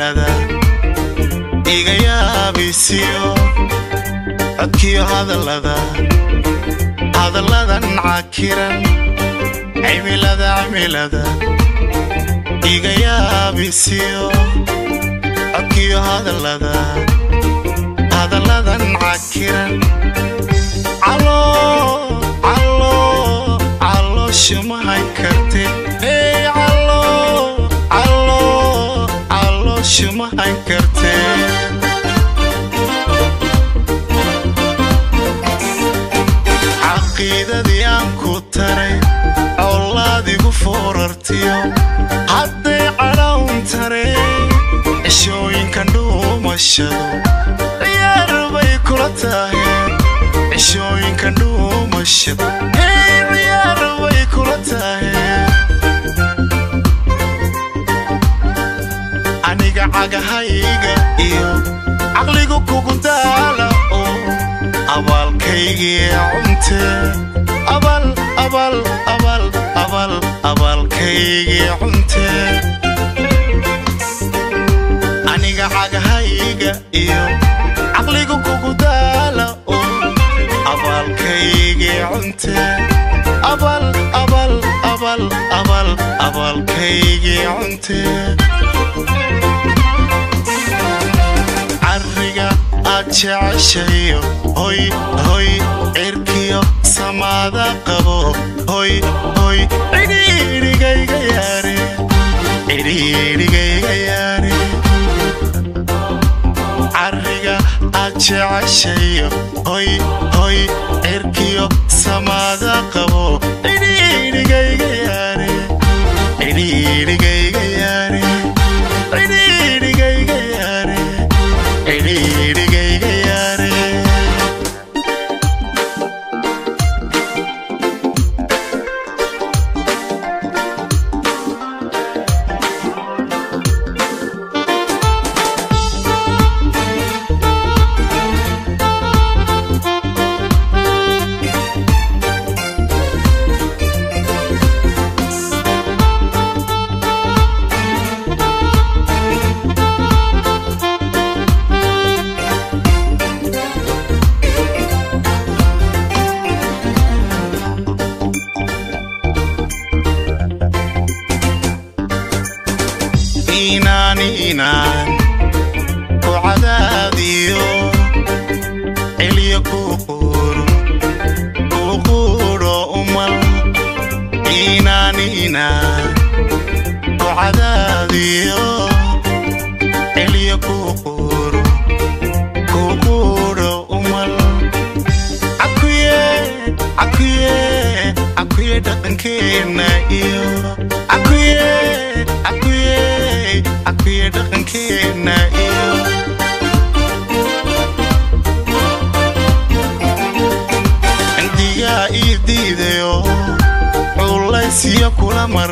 helada iga yaabaysiyo codkiyo hadallada hadalladan cakiran cimilada cimilada iga yaabisiyo codkiyo hadallada hadalladan cakiran calooshamahan karte caqiidadii aan ku taray colaadigu foorartiyo hadday cadhawn taray cishooyinkan dhuumashadu ciyaar bay kula tahay cishooyinkan dhuumashadu abaalkaygii cunte abal abal abal abal abaalkaygii cunte aniga cagahayga iyo caqligu kugu daala oo abaalkaygii cunte abal abal abal abal abaalkaygii cunte jeceshayo hoy hoy cirkiyo samaada qabo hoy hoy cidhiidhigayga yaare cidhiidhigayga yaare cariga aad jeceshayo hoy hoy cirkiyo samaada qabo cidhiidhigayga inaan ku cadaadiyo celiyo ku quuro ku quudho umal ku cadaadiyo celiyo ku quuro ku cakuye cakuye cakuye dhaqankeenna iyo cakuye cakuye diidayo culaysyo kula mar